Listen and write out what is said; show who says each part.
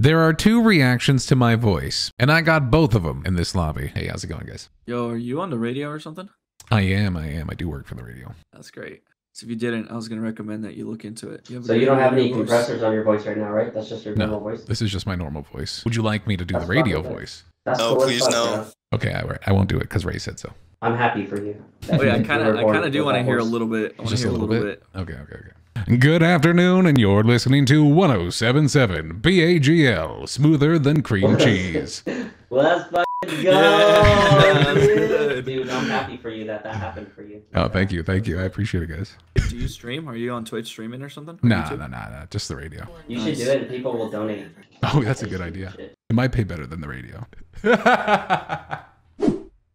Speaker 1: There are two reactions to my voice, and I got both of them in this lobby. Hey, how's it going, guys?
Speaker 2: Yo, are you on the radio or something?
Speaker 1: I am, I am. I do work for the radio.
Speaker 2: That's great. So if you didn't, I was gonna recommend that you look into it. You
Speaker 3: So you don't have any
Speaker 2: voice.
Speaker 3: compressors on your voice right now, right? That's just your
Speaker 1: No.
Speaker 3: normal voice.
Speaker 1: This is just my normal voice. Would you like me to do
Speaker 3: That's
Speaker 1: the radio voice?
Speaker 3: That's
Speaker 4: No,
Speaker 3: cool
Speaker 4: please no.
Speaker 1: Okay, I, I won't do it because Ray said so.
Speaker 3: I'm happy for you.
Speaker 2: Oh yeah, I kind of, I kind of do want to hear a little bit. I want to
Speaker 1: Just
Speaker 2: hear
Speaker 1: a little bit.
Speaker 2: bit.
Speaker 1: Okay, okay, okay. Good afternoon, and you're listening to 1077 BAGL, smoother than cream cheese.
Speaker 3: Let's fucking go,
Speaker 2: Yeah, that's
Speaker 3: dude.
Speaker 2: good.
Speaker 3: Dude, I'm happy for you that that happened for you.
Speaker 1: Oh, thank you, thank you. I appreciate it, guys.
Speaker 2: Do you stream? Are you on Twitch streaming or something? Or
Speaker 1: Nah,
Speaker 2: YouTube?
Speaker 1: nah, nah, nah. Just the radio.
Speaker 3: You
Speaker 2: Nice.
Speaker 3: should do it, and people will donate.
Speaker 1: Oh, that's a good idea.
Speaker 3: Shit.
Speaker 1: It might pay better than the radio.